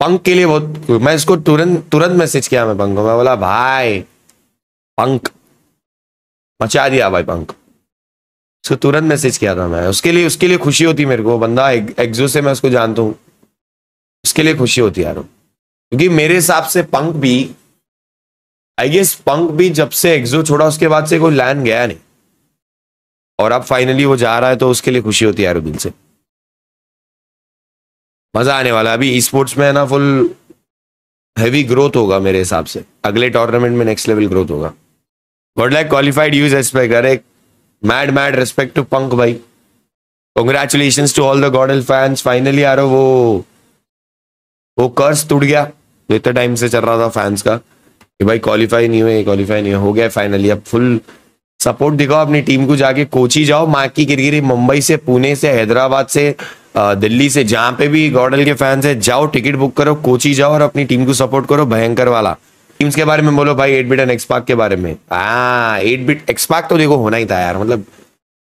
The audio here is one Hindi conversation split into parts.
पंक के लिए बहुत मैं इसको तुरंत तुरंत मैसेज किया मैं पंक को मैं बोला भाई पंक मचा दिया भाई पंक उसको तुरंत मैसेज किया था मैं। उसके लिए उसके लिए खुशी होती मेरे को। बंदा एक, एग्जो से मैं उसको जानता हूँ। उसके लिए खुशी होती यार क्योंकि मेरे हिसाब से पंक भी आई गेस पंक भी जब से एग्जो छोड़ा उसके बाद से कोई लैंड गया नहीं। और अब फाइनली वो जा रहा है तो उसके लिए खुशी होती है यार दिल से। मज़ा आने वाला अभी स्पोर्ट्स में है ना फुल हैवी ग्रोथ होगा मेरे हिसाब से। अगले टूर्नामेंट में नेक्स्ट लेवल ग्रोथ होगा। God like qualified huge respect अरे mad mad respect to punk भाई। Congratulation to all the GodL fans finally रहा वो वो कर्स टूट गया। जो इतने टाइम से चल रहा था फैंस का कि भाई क्वालिफाई नहीं हुए क्वालिफाई नहीं हो गया फाइनली अब फुल सपोर्ट दिखाओ अपनी टीम को जाके। कोची जाओ, माँ की गिरगिरी मुंबई से, पुणे से, हैदराबाद से। दिल्ली से, जहाँ पे भी गॉडल के फैंस है, जाओ टिकट बुक करो, कोची जाओ और अपनी टीम को सपोर्ट करो, भयंकर वाला। टीम्स के बारे में बोलो, भाई एट बिट एंड एक्सपाक के बारे में। हाँ एट बिट एक्सपाक तो देखो, होना ही था यार मतलब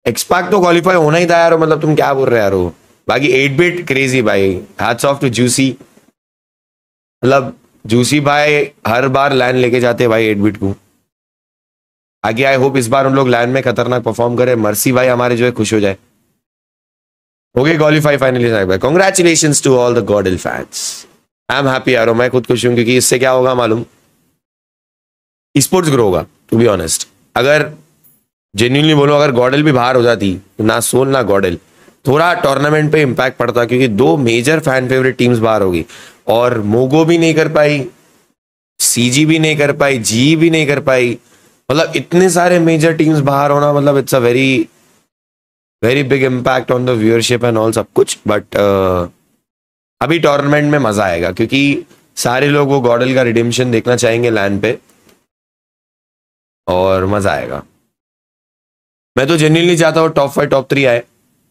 एक्सपाक तो क्वालिफाई होना ही था यार मतलब तुम क्या बोल रहे यार बाकी एट बिट क्रेजी भाई हैट्स ऑफ़ टू जूसी मतलब जूसी भाई हर बार लाइन लेके जाते भाई एट बिट को। आगे आई होप इस बार हम लोग लाइन में खतरनाक परफॉर्म करें। मर्सी भाई हमारे जो है खुश हो जाए। ओके क्वालिफाई फाइनली भाई congratulation to all the GodL fans I am happy यारो मैं खुद खुश हूँ क्योंकि इससे क्या होगा मालूम? स्पोर्ट्स ग्रो होगा टू बी ऑनेस्ट अगर जेन्यूनली बोलो, अगर गॉडल भी बाहर हो जाती, ना सोल ना गॉडल थोड़ा टूर्नामेंट पे इम्पैक्ट पड़ता क्योंकि दो मेजर फ़ैन फेवरेट टीम्स बाहर होगी। और मोगो भी नहीं कर पाई सीजी भी नहीं कर पाई जी भी नहीं कर पाई। मतलब इतने सारे मेजर टीम्स बाहर होना मतलब it's a very very big impact on the viewership and all सब कुछ बट uh, अभी टूर्नामेंट में मज़ा आएगा क्योंकि सारे लोग वो गॉडल का रिडिम्शन देखना चाहेंगे लैंड पे और मज़ा आएगा। मैं तो जेन्यूनली चाहता हूँ टॉप फाइव टॉप थ्री आए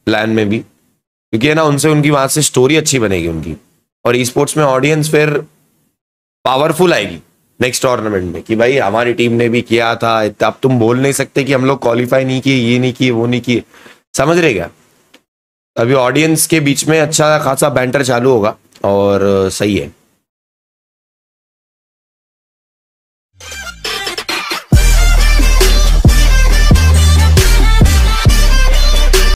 लैंड में भी क्योंकि है ना उनसे उनकी वहाँ से स्टोरी अच्छी बनेगी उनकी और ई स्पोर्ट्स में ऑडियंस फिर पावरफुल आएगी नेक्स्ट टूर्नामेंट में कि भाई हमारी टीम ने भी किया था अब तुम बोल नहीं सकते कि हम लोग क्वालिफाई नहीं किए ये नहीं किए वो नहीं किए। समझ रहे क्या? अभी ऑडियंस के बीच में अच्छा खासा बैंटर चालू होगा और सही है।